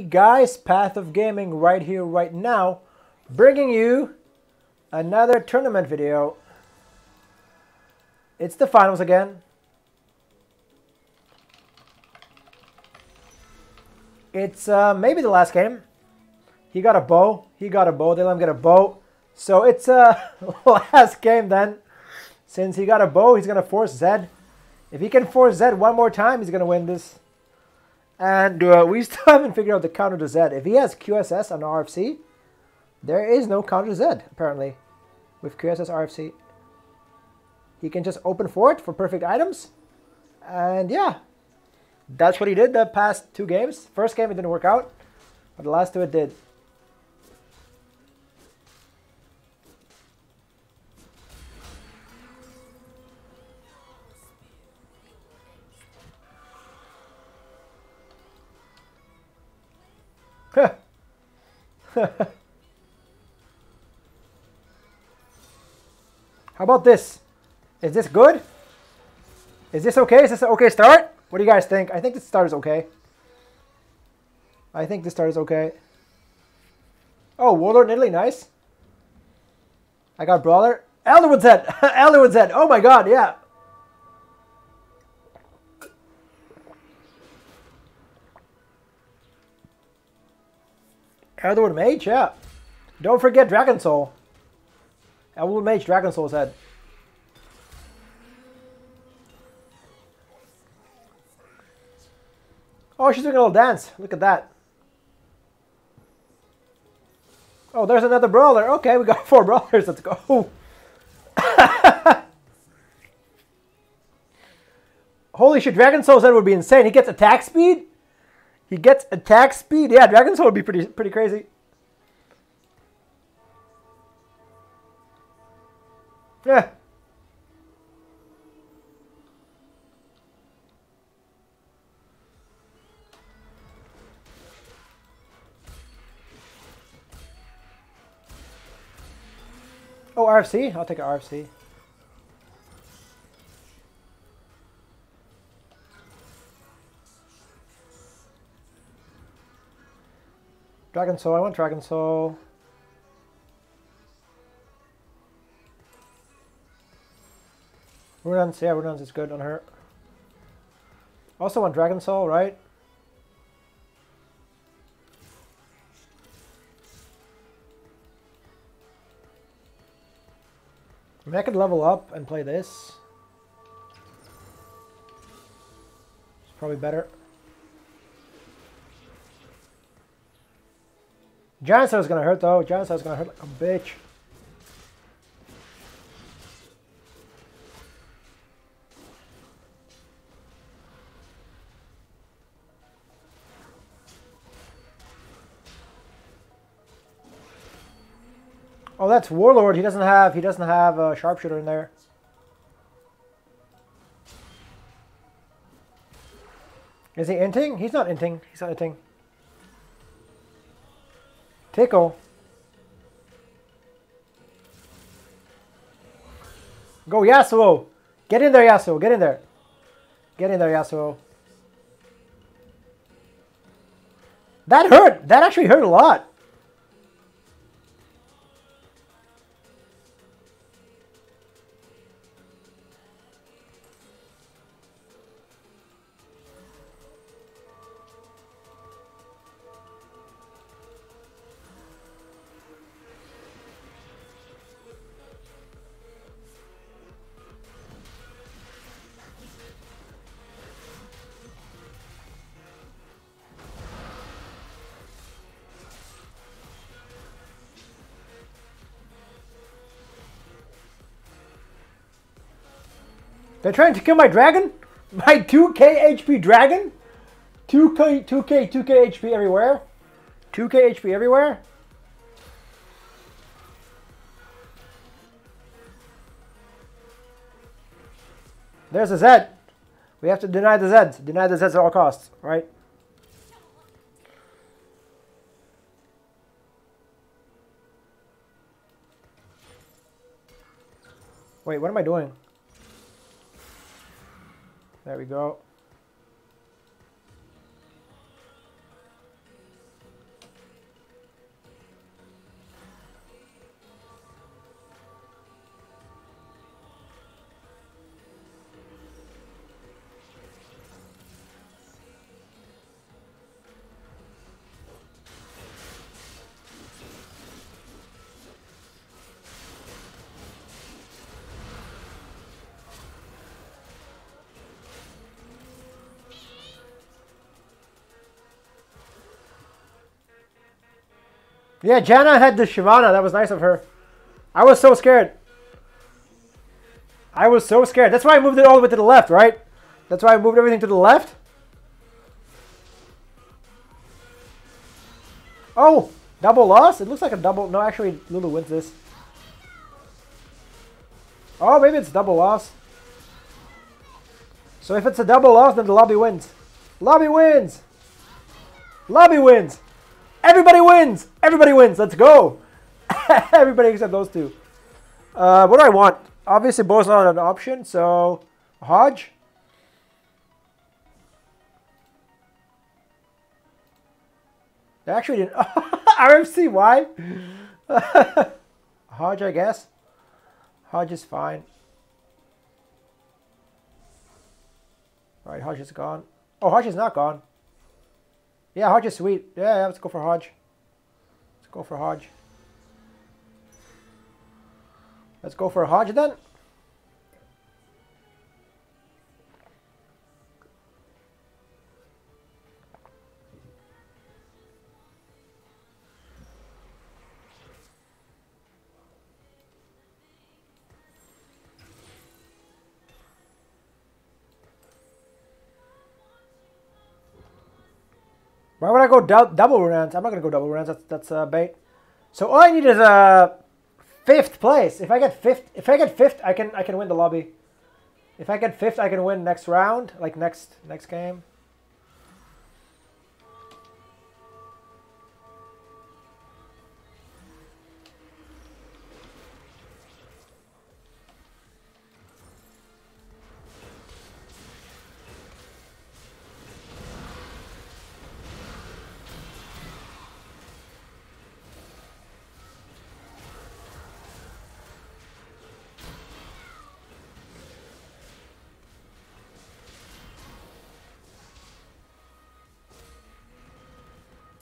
guys path of gaming right here right now bringing you another tournament video. It's the finals again. It's uh, maybe the last game. He got a bow. He got a bow. They let him get a bow. So it's uh last game then. Since he got a bow he's gonna force zed. If he can force zed one more time he's gonna win this and uh, we still haven't figured out the counter to Zed. If he has QSS on RFC, there is no counter to Zed, apparently, with QSS RFC. He can just open for it for perfect items. And yeah, that's what he did the past two games. First game it didn't work out, but the last two it did. about this? Is this good? Is this okay? Is this an okay start? What do you guys think? I think this start is okay. I think this start is okay. Oh, Warlord in Italy, nice. I got Brawler. Elderwood Zed! Elderwood Zed! Oh my god, yeah. Elderwood Mage, yeah. Don't forget Dragon Soul. Elderwood Mage, Dragon Soul's head. Oh, she's doing a little dance. Look at that. Oh, there's another brawler. Okay, we got four brawlers. Let's go. Holy shit, Dragon Soul's head would be insane. He gets attack speed? He gets attack speed. Yeah, Dragon Soul would be pretty pretty crazy. Yeah. Oh, RFC? I'll take an RFC. Dragon Soul, I want Dragon Soul. Runaan's, yeah, Runaan's is good on her. Also want Dragon Soul, right? I, mean, I could level up and play this. It's probably better. Giant is gonna hurt though. Giant is gonna hurt like a bitch. Oh, that's Warlord. He doesn't have he doesn't have a sharpshooter in there. Is he inting? He's not inting. He's not inting. Tickle. Go Yasuo! Get in there, Yasuo. Get in there. Get in there, Yasuo. That hurt. That actually hurt a lot. They're trying to kill my dragon? My 2k HP dragon? 2k, 2k, 2k HP everywhere? 2k HP everywhere? There's a Zed. We have to deny the Zeds. Deny the Zeds at all costs, right? Wait, what am I doing? There we go. Yeah, Janna had the Shyvana. That was nice of her. I was so scared. I was so scared. That's why I moved it all the way to the left, right? That's why I moved everything to the left. Oh, double loss? It looks like a double. No, actually, Lulu wins this. Oh, maybe it's double loss. So if it's a double loss, then the lobby wins. Lobby wins! Lobby wins! Everybody wins! Everybody wins! Let's go! Everybody except those two. Uh, what do I want? Obviously, Bo's not an option, so Hodge. They actually didn't. RFC, why? Hodge, I guess. Hodge is fine. Alright, Hodge is gone. Oh, Hodge is not gone. Yeah, Hodge is sweet. Yeah, yeah, let's go for Hodge. Let's go for Hodge. Let's go for Hodge then. Why would I go double runs? I'm not gonna go double runs. That's that's uh, bait. So all I need is a uh, fifth place. If I get fifth, if I get fifth, I can I can win the lobby. If I get fifth, I can win next round, like next next game.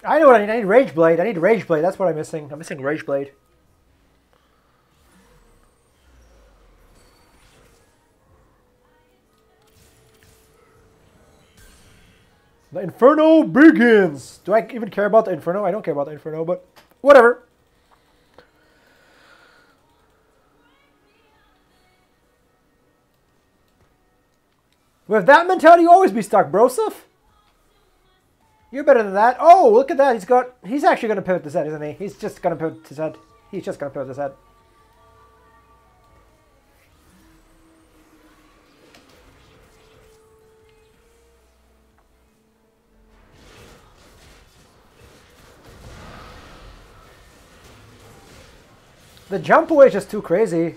I know what I need. I need Rage Blade. I need Rage Blade. That's what I'm missing. I'm missing Rage Blade. The Inferno begins! Do I even care about the Inferno? I don't care about the Inferno, but whatever. With that mentality, you always be stuck, Broseph. You're better than that. Oh, look at that. He's got. He's actually going to pivot his head, isn't he? He's just going to pivot his head. He's just going to pivot his head. The jump away is just too crazy.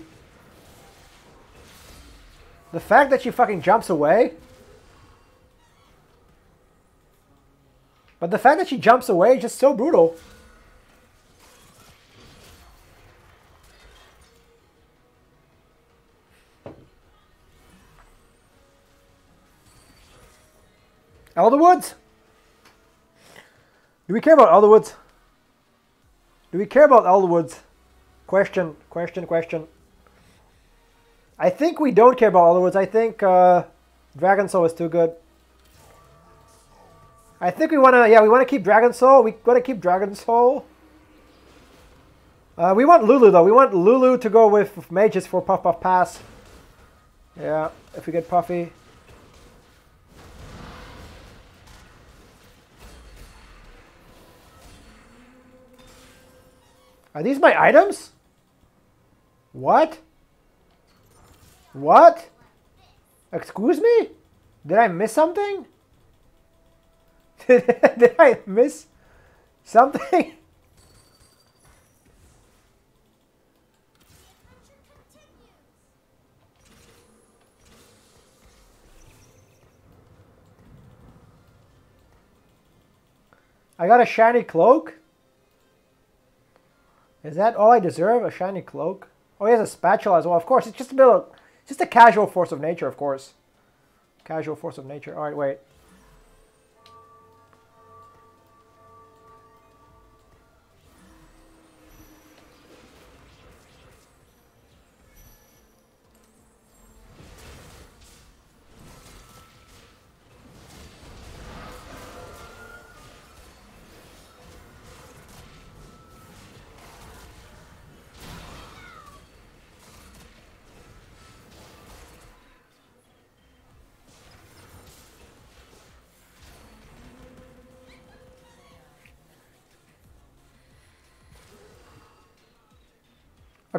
The fact that she fucking jumps away But the fact that she jumps away is just so brutal. Elderwoods? Do we care about Elderwoods? Do we care about Elderwoods? Question, question, question. I think we don't care about Elderwoods. I think uh, Dragon Soul is too good. I think we want to, yeah, we want to keep Dragon Soul. We want to keep Dragon Soul. Uh, we want Lulu, though. We want Lulu to go with Mages for Puff Puff Pass. Yeah, if we get Puffy. Are these my items? What? What? Excuse me? Did I miss something? Did, I miss something? I got a shiny cloak. Is that all I deserve? A shiny cloak? Oh, he has a spatula as well. Of course, it's just a bit of, just a casual force of nature, of course. Casual force of nature. All right, wait.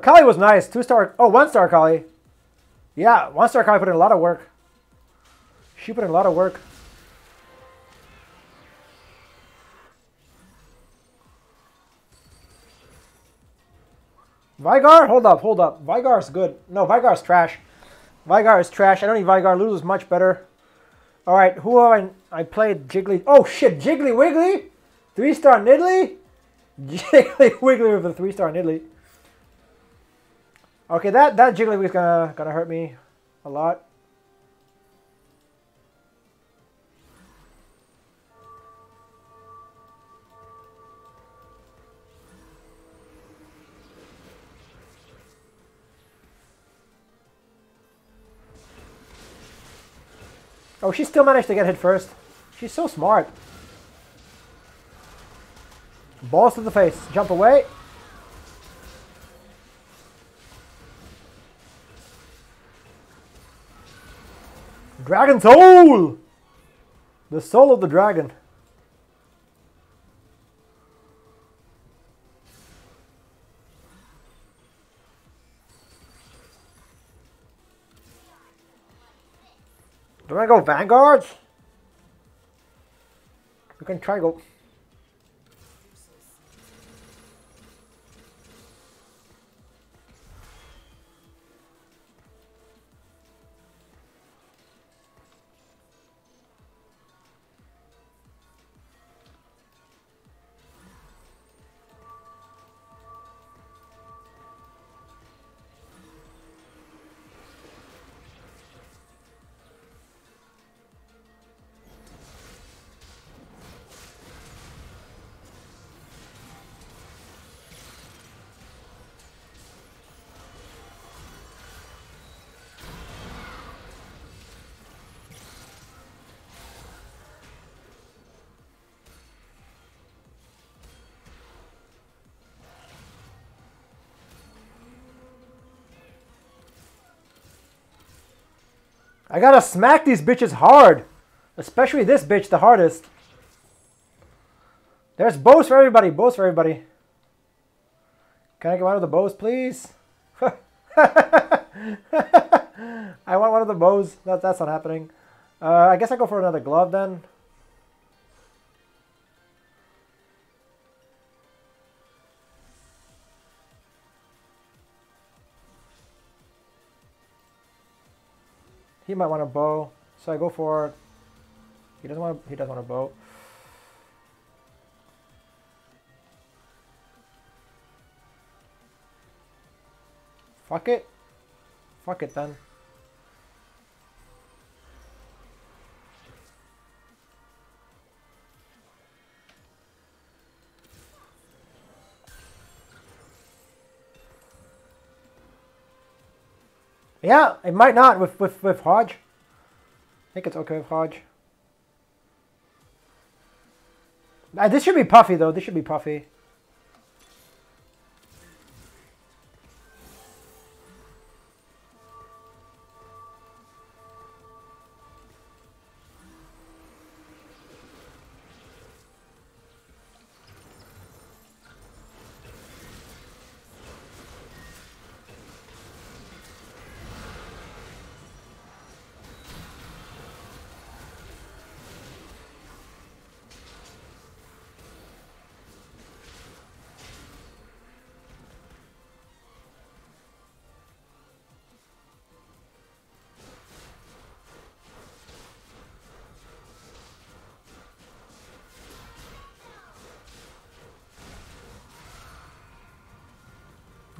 Akali was nice. Two star. Oh, one star Akali. Yeah, one star Akali put in a lot of work. She put in a lot of work. Veigar? Hold up, hold up. Veigar's good. No, Veigar's trash. Veigar is trash. I don't need Veigar. Lulu's much better. All right, who I, I played? Jiggly. Oh, shit. Jiggly Wiggly? Three-star Nidalee? Jiggly Wiggly with a three-star Nidalee. Okay, that, that Jiggly Wiggly's gonna, gonna hurt me a lot. Oh, she still managed to get hit first. She's so smart. Balls to the face. Jump away. Dragon Soul! The soul of the dragon. Do I go Vanguards? We can try go. I gotta smack these bitches hard. Especially this bitch, the hardest. There's bows for everybody. Bows for everybody. Can I get one of the bows, please? I want one of the bows. That, that's not happening. Uh, I guess I go for another glove then. Might want a bow, so I go for. It. He doesn't want. He doesn't want a bow. Fuck it. Fuck it then. Yeah, it might not with, with, with Hodge. I think it's okay with Hodge. Uh, this should be Puffy, though. This should be Puffy.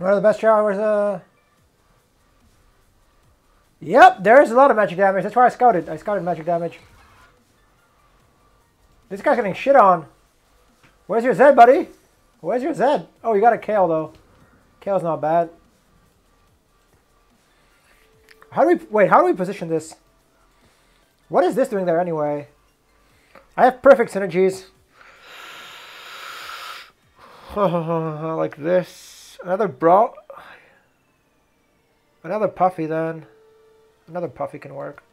One of the best showers, uh... Yep, there's a lot of magic damage. That's why I scouted. I scouted magic damage. This guy's getting shit on. Where's your Zed, buddy? Where's your Zed? Oh, you got a Kayle, though. Kayle's not bad. How do we... Wait, how do we position this? What is this doing there, anyway? I have perfect synergies. like this. Another bro. Another puffy then. Another puffy can work.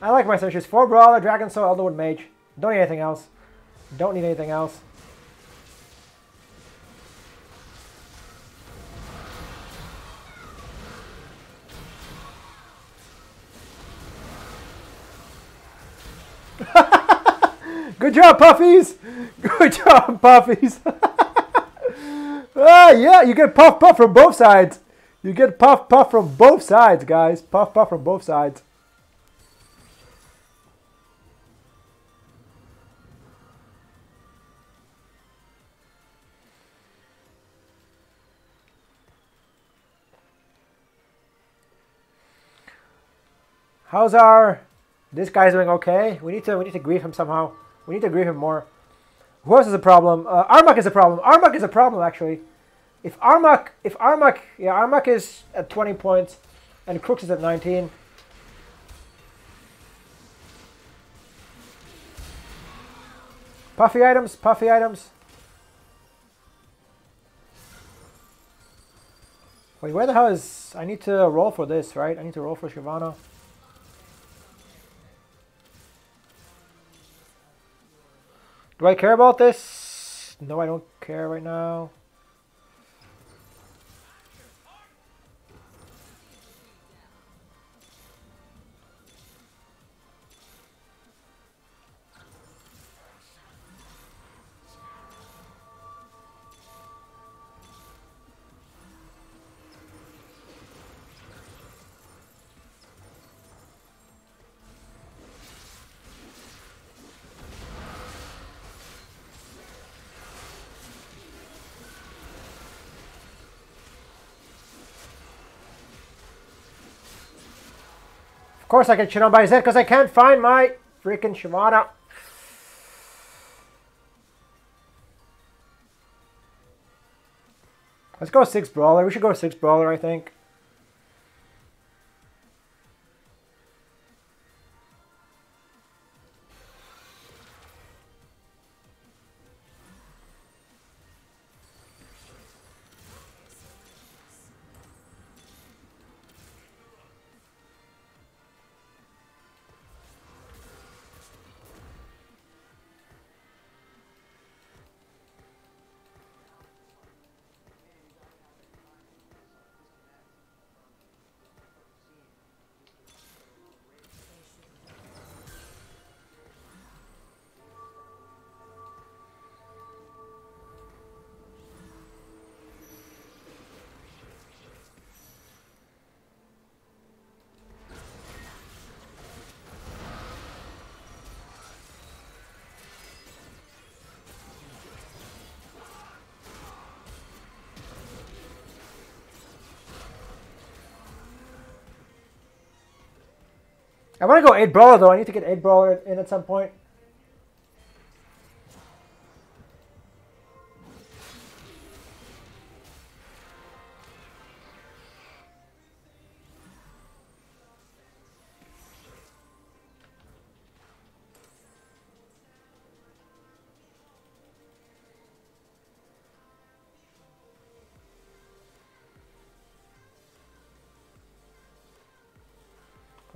I like my searches. Four Brawler, Dragon Soul, Elderwood Mage. Don't need anything else. Don't need anything else. Good job, Puffies! Good job, Puffies! ah, yeah, you get puff puff from both sides. You get puff puff from both sides, guys. Puff puff from both sides. How's our this guy's doing okay? We need to we need to grief him somehow. We need to grief him more. Who else is a problem? Uh, Armuk is a problem. Armuk is a problem actually. If Armuk if Armuk yeah Armuk is at 20 points and Crooks is at 19. Puffy items, puffy items. Wait, where the hell is... I need to roll for this, right? I need to roll for Shyvana. Do I care about this? No, I don't care right now. Of course I can shit on by Zed because I can't find my freaking Shyvana. Let's go six brawler. We should go six brawler, I think. I want to go 8 Brawler, though. I need to get 8 Brawler in at some point.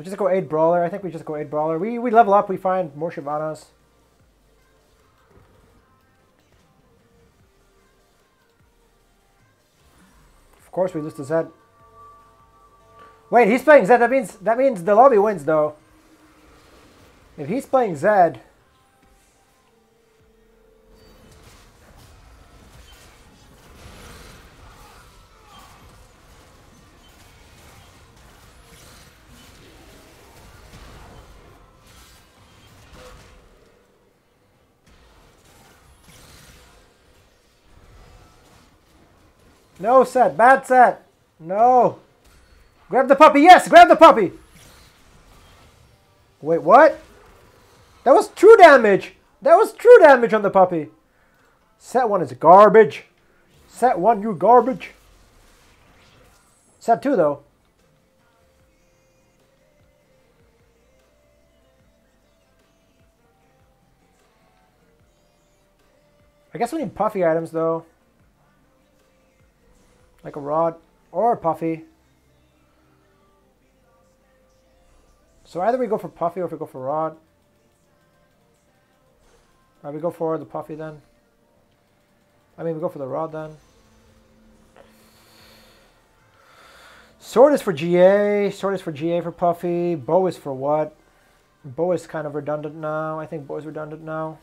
We just go 8 Brawler. I think we just go 8 Brawler. We, we level up, we find more Shyvanas. Of course we lose to Zed. Wait, he's playing Zed. That means that means the lobby wins though. If he's playing Zed, No set. Bad set. No. Grab the puppy. Yes, grab the puppy. Wait, what? That was true damage. That was true damage on the puppy. Set one is garbage. Set one, you garbage. Set two, though. I guess we need puffy items, though. Like a rod or a puffy. So either we go for Puffy or if we go for Rod. Alright, we go for the Puffy then. I mean, we go for the Rod then. Sword is for GA. Sword is for GA for Puffy. Bow is for what? Bow is kind of redundant now. I think bow is redundant now.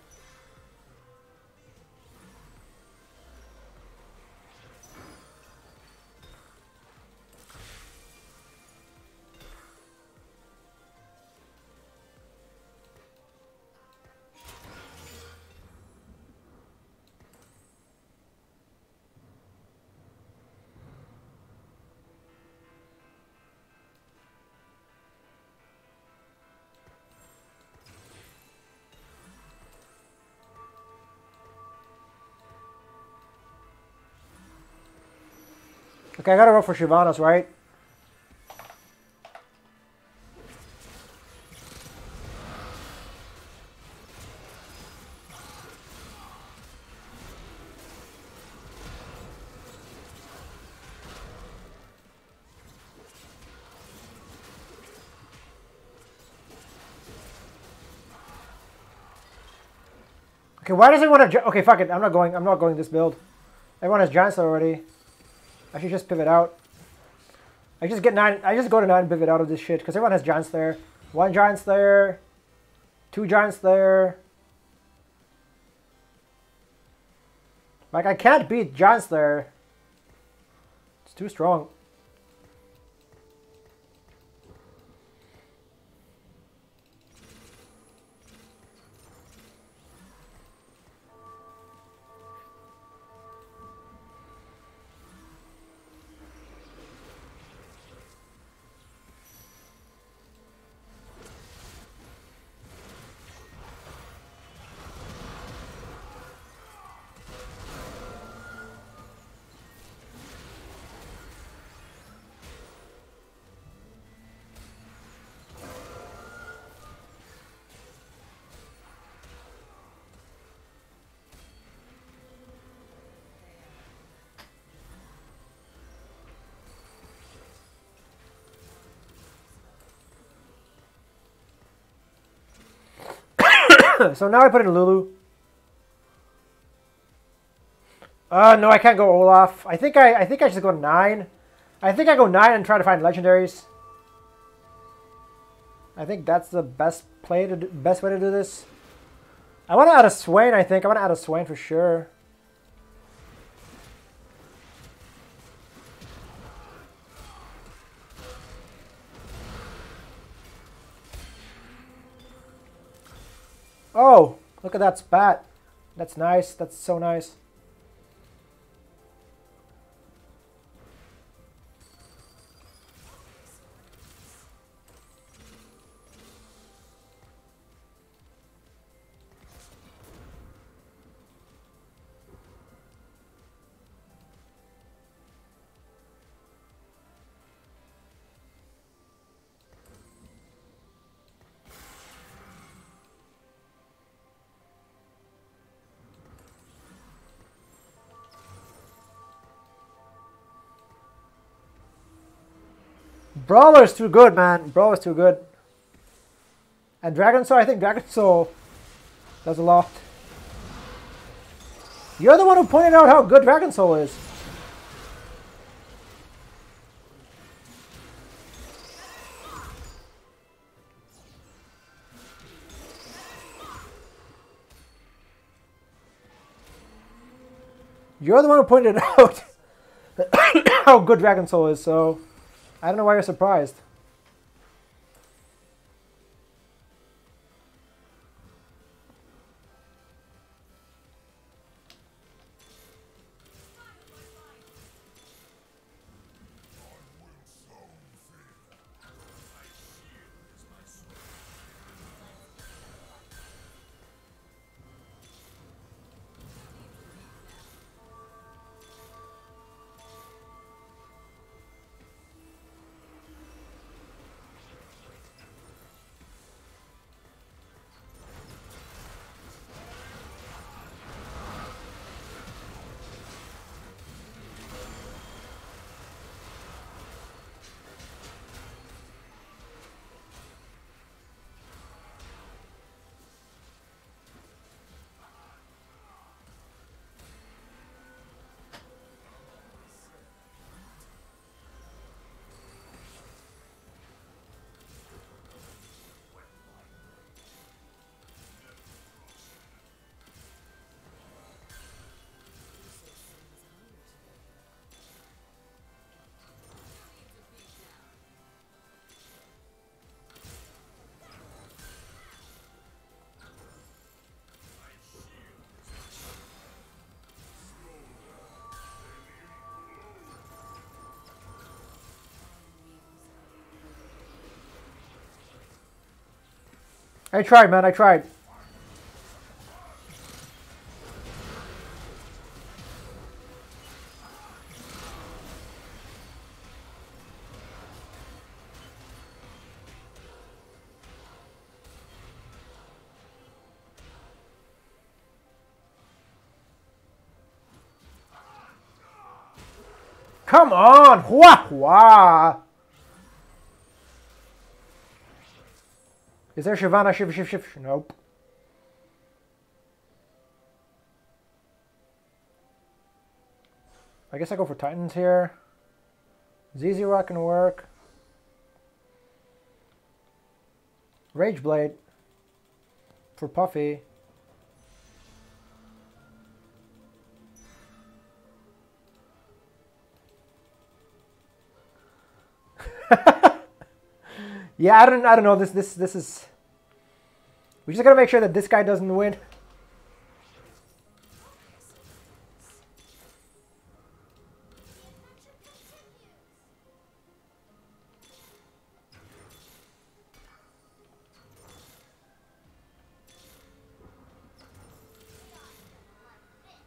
Okay, I gotta roll for Shyvana's, right? Okay, why does everyone have... Okay, fuck it. I'm not going. I'm not going this build. Everyone has Giants already. I should just pivot out. I just get nine. I just go to nine and pivot out of this shit because everyone has giants there. One giants there. Two giants there. Like I can't beat giants there. It's too strong. so now I put in Lulu. Uh, no, I can't go Olaf. I think I, I think I should go nine. I think I go nine and try to find legendaries. I think that's the best play to best way to do this. I want to add a Swain. I think I want to add a Swain for sure. Look at that spat. That's nice. That's so nice. Brawler's too good, man. Brawler's too good. And Dragon Soul, I think Dragon Soul does a lot. You're the one who pointed out how good Dragon Soul is. You're the one who pointed out how good Dragon Soul is, so... I don't know why you're surprised. I tried, man. I tried. Come on! Hua hua! Is there Shyvana? Shiv, Shiv, Shiv? Nope. I guess I go for Titans here. Zz'Rot can work. Rage Blade for Puffy. yeah, I don't I don't know. This this this is we just gotta make sure that this guy doesn't win.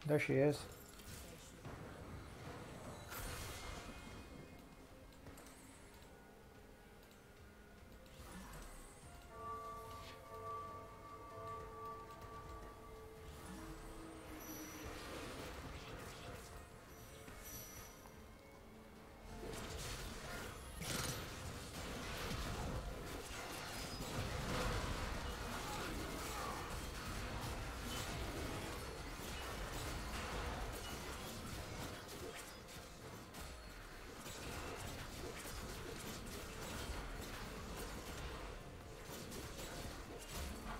There she is.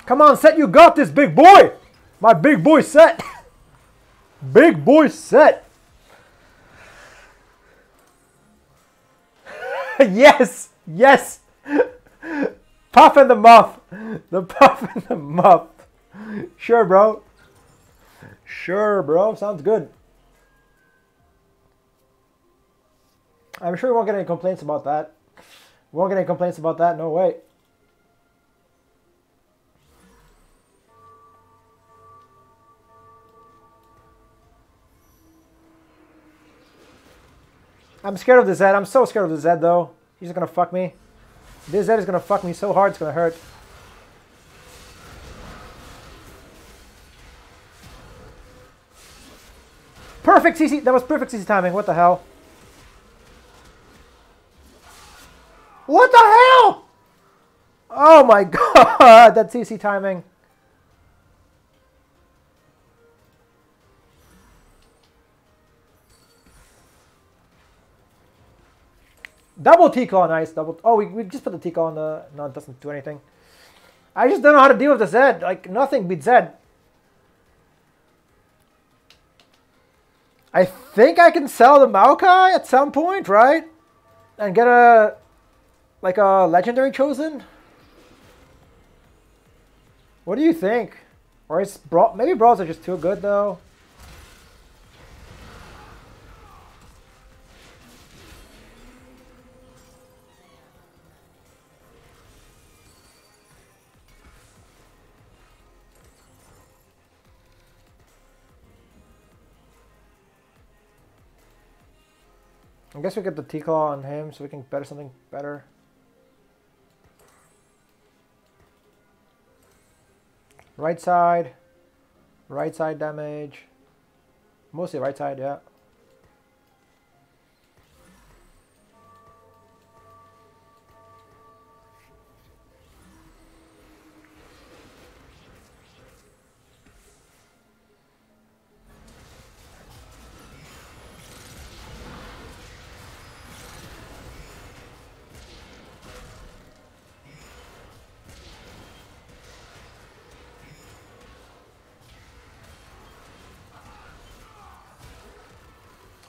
Come on, Sett, you got this, big boy! My big boy Sett! big boy Sett! yes! Yes! Puff and the Muff! The Puff and the Muff! Sure, bro. Sure, bro. Sounds good. I'm sure we won't get any complaints about that. We won't get any complaints about that, no way. I'm scared of the Zed. I'm so scared of the Zed, though. He's gonna fuck me. This Zed is gonna fuck me so hard, it's gonna hurt. Perfect CC. That was perfect CC timing. What the hell? What the hell? Oh my god, that CC timing. Double T-Claw, nice. Double. Oh, we, we just put the T-Claw on the... No, it doesn't do anything. I just don't know how to deal with the Zed. Like, nothing beats Zed. I think I can sell the Maokai at some point, right? And get a... Like a Legendary Chosen? What do you think? Or is Brawl... Maybe Brawls are just too good, though. Guess we get the T-Claw on him so we can better something better. Right side. Right side damage. Mostly right side, yeah.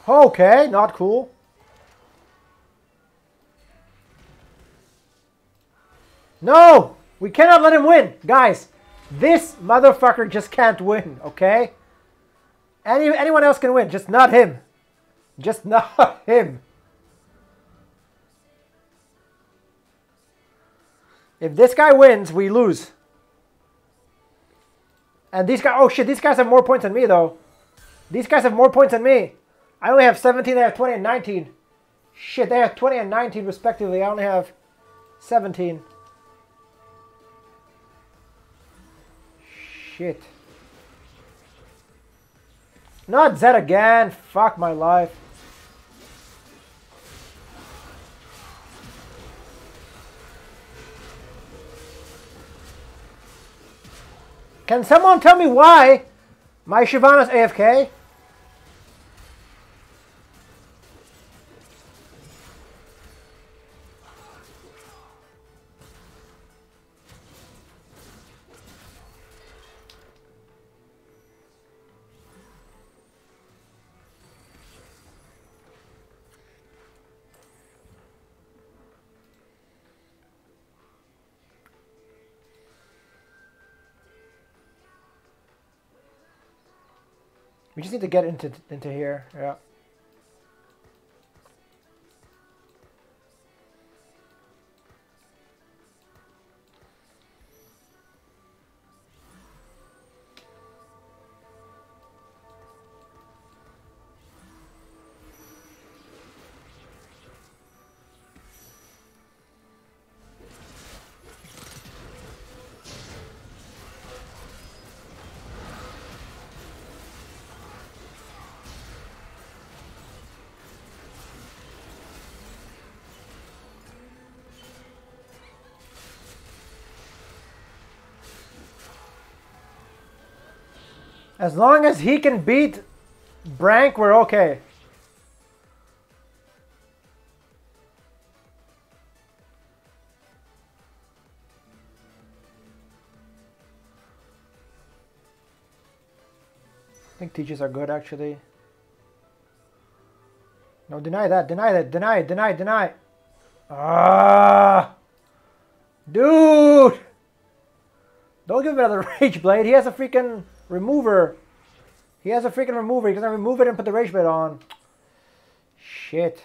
Okay, not cool. No! We cannot let him win! Guys, this motherfucker just can't win, okay? Any Anyone else can win, just not him. Just not him. If this guy wins, we lose. And these guys, oh shit, these guys have more points than me though. These guys have more points than me. I only have 17, they have 20 and 19. Shit, they have 20 and 19 respectively. I only have 17. Shit. Not Zed again. Fuck my life. Can someone tell me why my Shyvana's AFK? Just need to get into into here. Yeah. As long as he can beat Brank, we're okay. I think teachers are good actually. No, deny that, deny that, deny, deny, deny. Ah, dude! Don't give him another Rage Blade. He has a freaking remover. He has a freaking remover. He's gonna remove it and put the Rage bit on. Shit.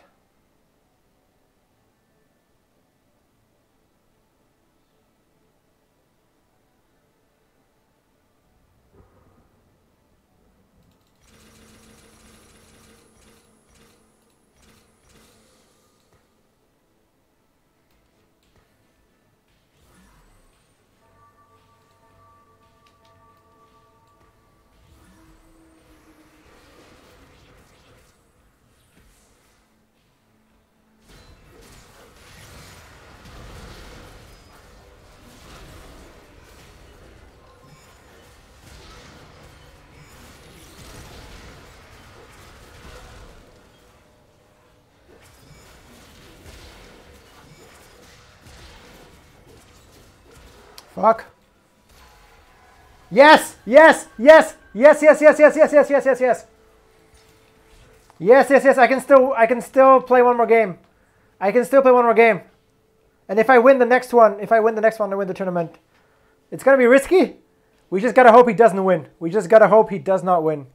Fuck. Yes, yes, yes, yes, yes, yes, yes, yes, yes, yes, yes, yes. Yes, yes, yes. I can still, I can still play one more game. I can still play one more game. And if I win the next one, if I win the next one, I win the tournament. It's gonna be risky. We just gotta hope he doesn't win. We just gotta hope he does not win.